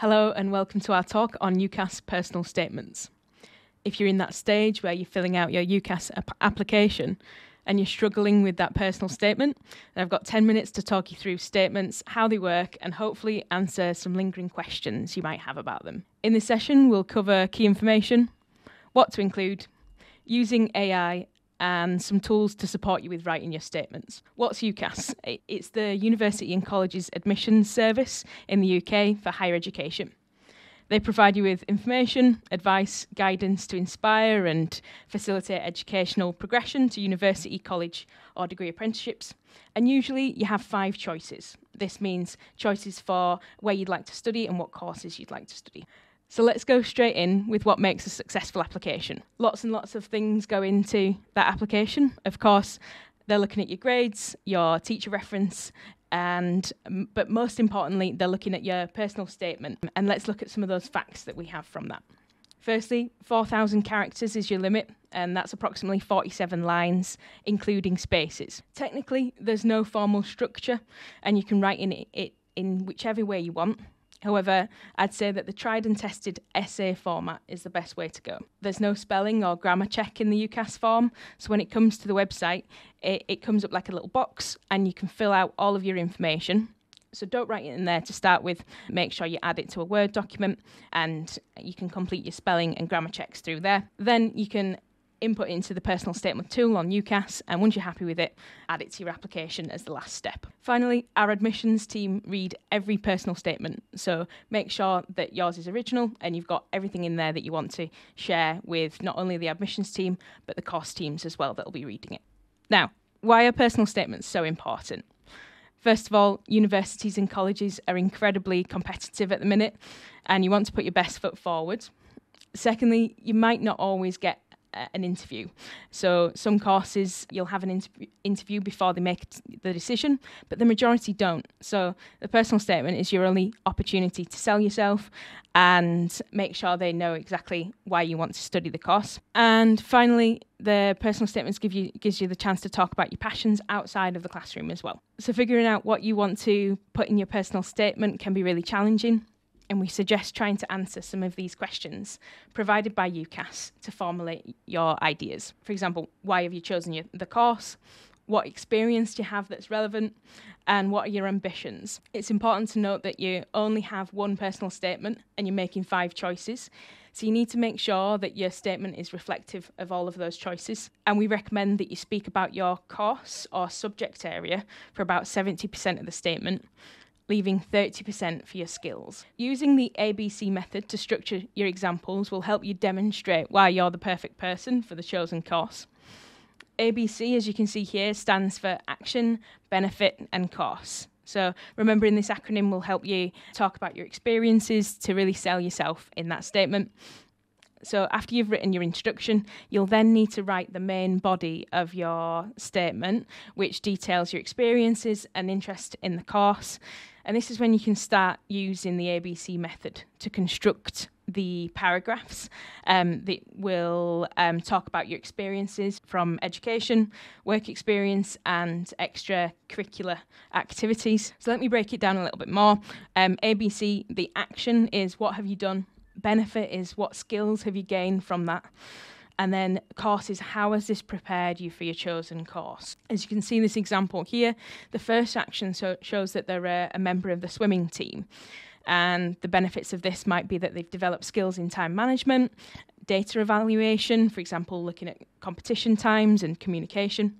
Hello, and welcome to our talk on UCAS personal statements. If you're in that stage where you're filling out your UCAS ap- application and you're struggling with that personal statement, then I've got 10 minutes to talk you through statements, how they work, and hopefully answer some lingering questions you might have about them. In this session, we'll cover key information, what to include, using AI, and some tools to support you with writing your statements. What's UCAS? It's the University and Colleges Admissions Service in the UK for higher education. They provide you with information, advice, guidance to inspire and facilitate educational progression to university, college, or degree apprenticeships. And usually you have five choices. This means choices for where you'd like to study and what courses you'd like to study. So let's go straight in with what makes a successful application. Lots and lots of things go into that application. Of course, they're looking at your grades, your teacher reference, and um, but most importantly, they're looking at your personal statement. And let's look at some of those facts that we have from that. Firstly, 4,000 characters is your limit, and that's approximately 47 lines, including spaces. Technically, there's no formal structure, and you can write in it in whichever way you want. However, I'd say that the tried and tested essay format is the best way to go. There's no spelling or grammar check in the UCAS form, so when it comes to the website, it, it comes up like a little box and you can fill out all of your information. So don't write it in there to start with. Make sure you add it to a Word document and you can complete your spelling and grammar checks through there. Then you can input into the personal statement tool on UCAS, and once you're happy with it, add it to your application as the last step. Finally, our admissions team read every personal statement, so make sure that yours is original and you've got everything in there that you want to share with not only the admissions team, but the course teams as well that'll be reading it. Now, why are personal statements so important? First of all, universities and colleges are incredibly competitive at the minute, and you want to put your best foot forward. Secondly, you might not always get an interview. So some courses you'll have an inter- interview before they make the decision, but the majority don't. So the personal statement is your only opportunity to sell yourself and make sure they know exactly why you want to study the course. And finally, the personal statements give you gives you the chance to talk about your passions outside of the classroom as well. So figuring out what you want to put in your personal statement can be really challenging and we suggest trying to answer some of these questions provided by UCAS to formulate your ideas. For example, why have you chosen your, the course? What experience do you have that's relevant? And what are your ambitions? It's important to note that you only have one personal statement and you're making five choices. So you need to make sure that your statement is reflective of all of those choices. And we recommend that you speak about your course or subject area for about 70% of the statement leaving 30% for your skills. Using the ABC method to structure your examples will help you demonstrate why you're the perfect person for the chosen course. ABC, as you can see here, stands for action, benefit, and cost. So, remembering this acronym will help you talk about your experiences to really sell yourself in that statement. So, after you've written your introduction, you'll then need to write the main body of your statement, which details your experiences and interest in the course. And this is when you can start using the ABC method to construct the paragraphs um, that will um, talk about your experiences from education, work experience, and extracurricular activities. So let me break it down a little bit more. Um, ABC, the action is what have you done? Benefit is what skills have you gained from that? And then courses, how has this prepared you for your chosen course? As you can see in this example here, the first action so shows that they're a, a member of the swimming team. And the benefits of this might be that they've developed skills in time management, data evaluation, for example, looking at competition times and communication.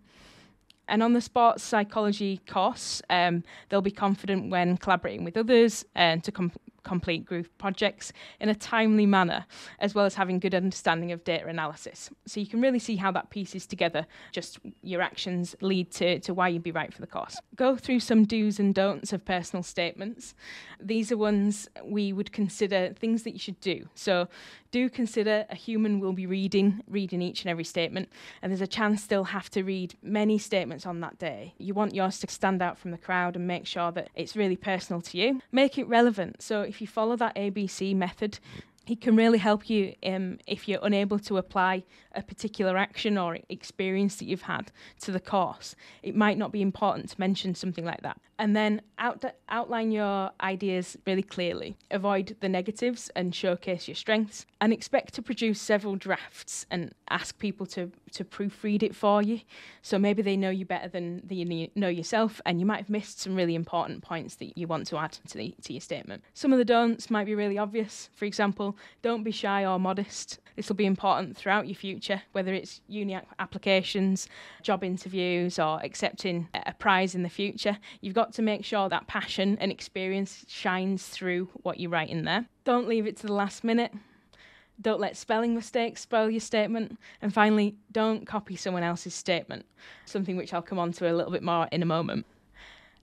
And on the sports psychology course, um, they'll be confident when collaborating with others and to com- complete group projects in a timely manner, as well as having good understanding of data analysis. So you can really see how that pieces together, just your actions lead to, to why you'd be right for the course. Go through some do's and don'ts of personal statements. These are ones we would consider things that you should do. So do consider a human will be reading reading each and every statement and there's a chance they'll have to read many statements on that day you want yours to stand out from the crowd and make sure that it's really personal to you make it relevant so if you follow that abc method it can really help you um, if you're unable to apply a particular action or experience that you've had to the course, it might not be important to mention something like that. And then out, outline your ideas really clearly. Avoid the negatives and showcase your strengths. And expect to produce several drafts and ask people to, to proofread it for you. So maybe they know you better than you know yourself, and you might have missed some really important points that you want to add to, the, to your statement. Some of the don'ts might be really obvious. For example, don't be shy or modest. This will be important throughout your future, whether it's uni applications, job interviews, or accepting a prize in the future. You've got to make sure that passion and experience shines through what you write in there. Don't leave it to the last minute. Don't let spelling mistakes spoil your statement. And finally, don't copy someone else's statement, something which I'll come on to a little bit more in a moment.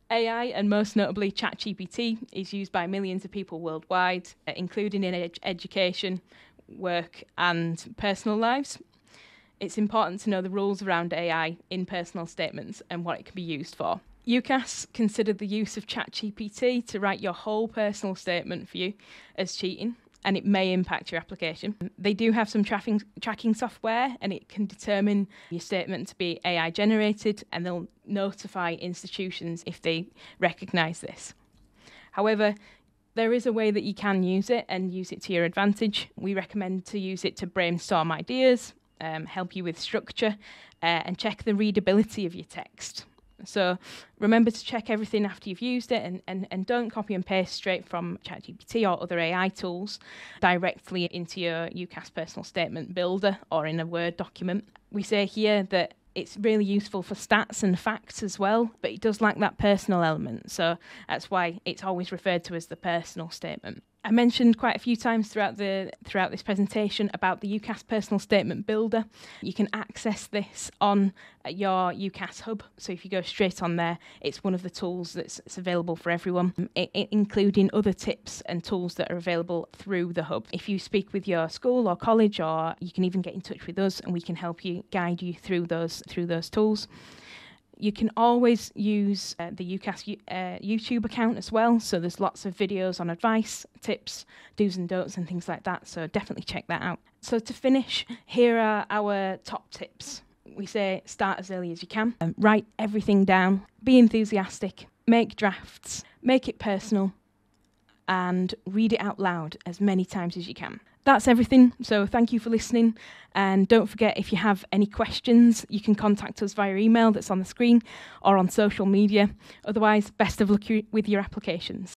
AI, and most notably ChatGPT, is used by millions of people worldwide, including in ed- education, work, and personal lives. It's important to know the rules around AI in personal statements and what it can be used for. UCAS considered the use of ChatGPT to write your whole personal statement for you as cheating, and it may impact your application. They do have some tracking, tracking software, and it can determine your statement to be AI generated, and they'll notify institutions if they recognise this. However, there is a way that you can use it and use it to your advantage. We recommend to use it to brainstorm ideas, um, help you with structure, uh, and check the readability of your text. So remember to check everything after you've used it and, and, and don't copy and paste straight from ChatGPT or other AI tools directly into your UCAS personal statement builder or in a Word document. We say here that it's really useful for stats and facts as well, but it does lack that personal element. So that's why it's always referred to as the personal statement. I mentioned quite a few times throughout the throughout this presentation about the UCAS personal statement builder. You can access this on uh, your UCAS hub. So if you go straight on there, it's one of the tools that's, available for everyone, um, it, it, including other tips and tools that are available through the hub. If you speak with your school or college, or you can even get in touch with us, and we can help you guide you through those through those tools. You can always use uh, the UCAS uh, YouTube account as well. So there's lots of videos on advice, tips, do's and don'ts, and things like that. So definitely check that out. So to finish, here are our top tips. We say start as early as you can, um, write everything down, be enthusiastic, make drafts, make it personal, and read it out loud as many times as you can. That's everything. So thank you for listening. And don't forget, if you have any questions, you can contact us via email that's on the screen or on social media. Otherwise, best of luck with your applications.